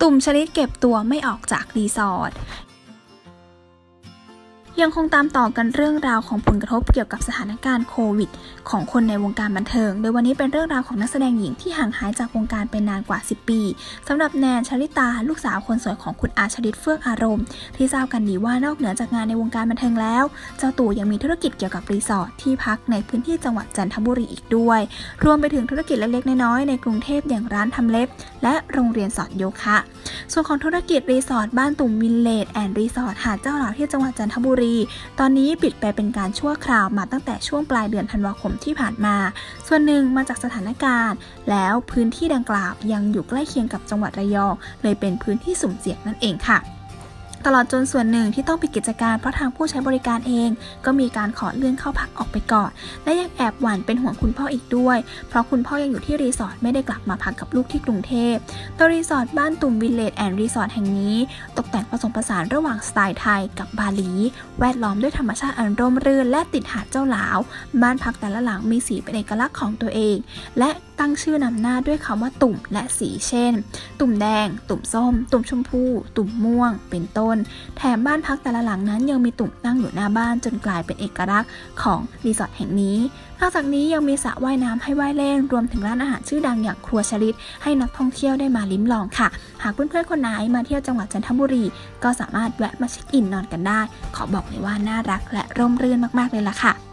ตุ่มชลิดเก็บตัวไม่ออกจากรีสอร์ท ยังคงตามต่อกันเรื่องราวของผลกระทบเกี่ยวกับสถานการณ์โควิด ของคนในวงการบันเทิง โดยวันนี้เป็นเรื่องราวของนักแสดงหญิงที่ห่างหายจากวงการไปนานกว่า 10 ปีสำหรับแนนชลิตา ลูกสาวคนสวยของคุณอาชลิตเฟื่องอารมณ์ ที่ทราบกันดีว่านอกเหนือจากงานในวงการบันเทิงแล้ว เจ้าตู่ยังมีธุรกิจเกี่ยวกับรีสอร์ทที่พักในพื้นที่จังหวัดจันทบุรีอีกด้วย รวมไปถึงธุรกิจเล็กๆน้อยๆในกรุงเทพอย่างร้านทำเล็บ และโรงเรียนสอนโยคะ ส่วนของธุรกิจรีสอร์ทบ้านตุ่ม Village and Resort หาดเจ้าหลาวที่จังหวัดจันทบุรีตอนนี้ปิดไปเป็นการชั่วคราวมาตั้งแต่ช่วงปลายเดือนธันวาคมที่ผ่านมา ส่วนหนึ่งมาจากสถานการณ์ แล้วพื้นที่ดังกล่าวยังอยู่ใกล้เคียงกับจังหวัดระยอง เลยเป็นพื้นที่สุ่มเสี่ยงนั่นเองค่ะ ตลอดจนส่วนหนึ่งที่ต้องปิดกิจการเพราะทางผู้ใช้บริการเอง ก็มีการขอเลื่อนเข้าพักออกไปก่อน และยังแอบหวั่นเป็นห่วงคุณพ่ออีกด้วย เพราะคุณพ่อยังอยู่ที่รีสอร์ทไม่ได้กลับมาพักกับลูกที่กรุงเทพตัวรีสอร์ทบ้านตุ่ม Village and Resort แห่งนี้ ตกแต่งผสมผสานระหว่างสไตล์ไทยกับบาหลี แวดล้อมด้วยธรรมชาติอันร่มรื่นและติดหาดเจ้าหลาว บ้านพักแต่ละหลังมีสีเป็นเอกลักษณ์ของตัวเอง และ ตั้งชื่อนำหน้าด้วยคำว่าตุ่มและสีเช่น ตุ่มแดง ตุ่มส้ม ตุ่มชมพู ตุ่มม่วง เป็นต้น แถมบ้านพักแต่ละหลังนั้นยังมีตุ่มตั้งอยู่หน้าบ้านจนกลายเป็นเอกลักษณ์ของรีสอร์ทแห่งนี้ นอกจากนี้ยังมีสระว่ายน้ำให้ว่ายเล่น รวมถึงร้านอาหารชื่อดังอย่างครัวชลิต ให้นักท่องเที่ยวได้มาลิ้มลองค่ะ หากเพื่อนๆคนไหนมาเที่ยวจังหวัดจันทบุรี ก็สามารถแวะมาเช็คอินนอนกันได้ ขอบอกเลยว่าน่ารักและร่มรื่นมากๆเลยล่ะค่ะ